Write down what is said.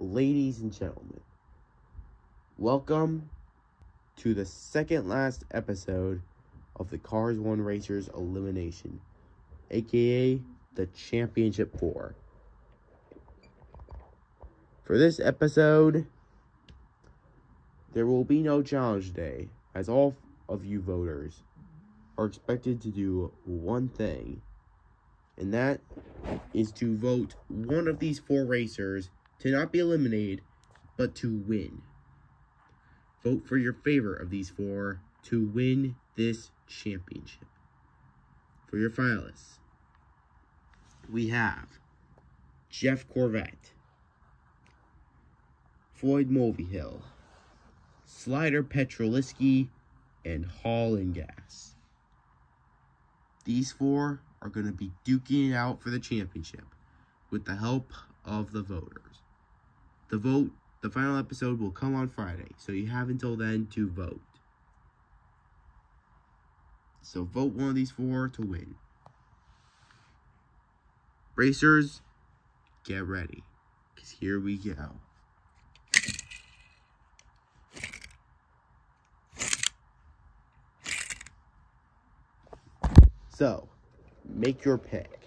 ladies and gentlemen, welcome to the second last episode of the Cars 1 Racers Elimination, aka the Championship 4. For this episode, there will be no challenge day, as all of you voters are expected to do one thing, and that is to vote one of these four racers to not be eliminated, but to win. Vote for your favorite of these four to win this championship. For your finalists, we have Jeff Gorvette, Floyd Mulvihill, Slider Petrolski, and Haul Inngas. These four are going to be duking it out for the championship with the help of the voters. The vote, the final episode will come on Friday, so you have until then to vote. So vote one of these four to win. Racers, get ready, because here we go. So, make your pick.